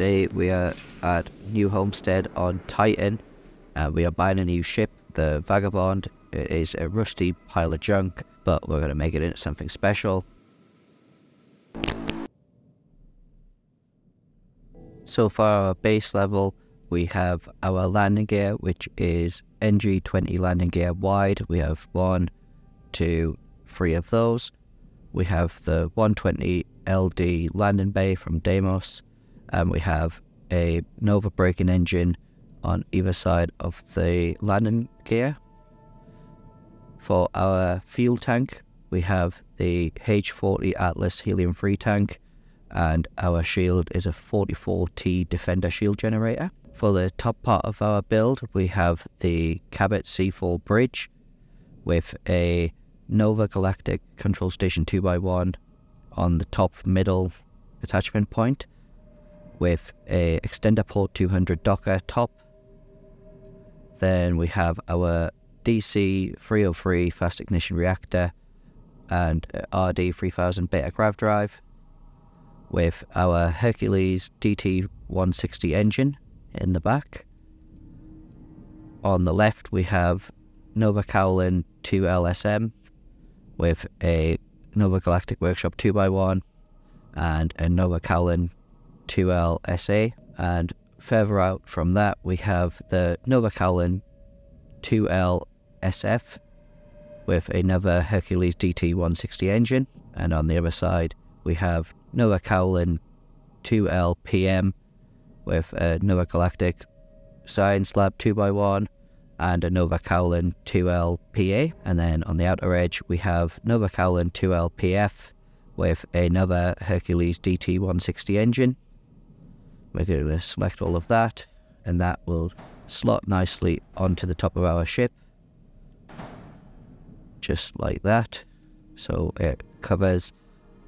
Today we are at New Homestead on Titan. and we are buying a new ship, the Vagabond. It is a rusty pile of junk, but we're going to make it into something special. So for our base level, we have our landing gear, which is NG20 landing gear wide. We have one, two, three of those. We have the 120 LD landing bay from Deimos, and we have a Nova braking engine on either side of the landing gear. For our fuel tank, we have the H40 Atlas helium three tank, and our shield is a 44T Defender shield generator. For the top part of our build, we have the Cabot C4 bridge with a Nova Galactic Control Station 2x1 on the top middle attachment point with a extender port 200 Docker top. Then we have our DC 303 fast ignition reactor and RD 3000 beta grav drive with our Hercules DT 160 engine in the back. On the left we have Nova Cowling 2LSM with a Nova Galactic Workshop 2x1 and a Nova Cowling 2L SA. And further out from that, we have the Nova Cowling 2L SF with another Hercules DT 160 engine. And on the other side, we have Nova Cowling 2L PM with a Nova Galactic Science Lab 2x1 and a Nova Cowling 2L PA. And then on the outer edge, we have Nova Cowling 2L PF with another Hercules DT 160 engine. We're going to select all of that, and that will slot nicely onto the top of our ship. Just like that. So it covers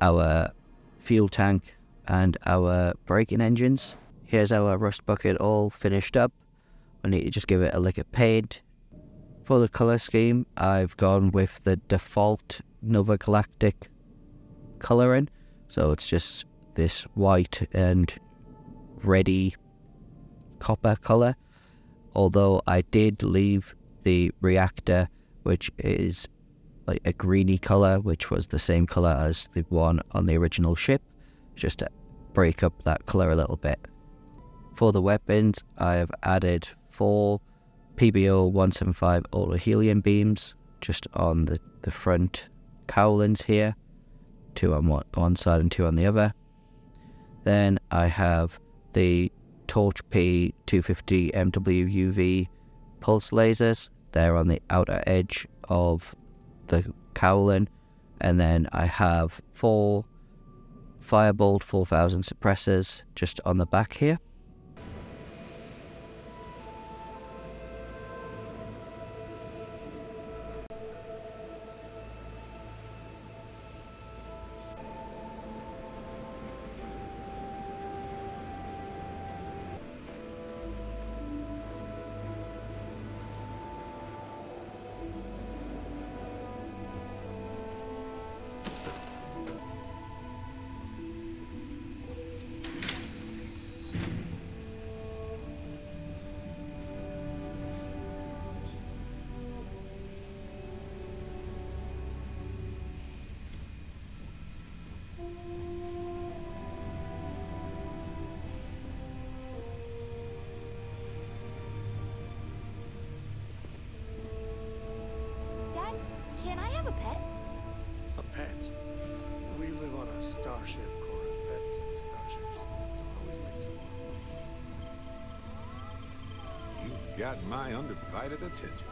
our fuel tank and our braking engines. Here's our rust bucket all finished up. I need to just give it a lick of paint. For the colour scheme, I've gone with the default Nova Galactic colouring. So it's just this white and reddy copper colour. Although I did leave the reactor, which is like a greeny colour, which was the same colour as the one on the original ship, just to break up that colour a little bit. For the weapons, I have added four PBO 175 auto Helion beams just on the, the front cowlings here, two on one, one side and two on the other. Then I have the Torch P 250 MW UV pulse lasers. They're on the outer edge of the cowling. And then I have four Firebolt 4000 suppressors just on the back here. Got my undivided attention.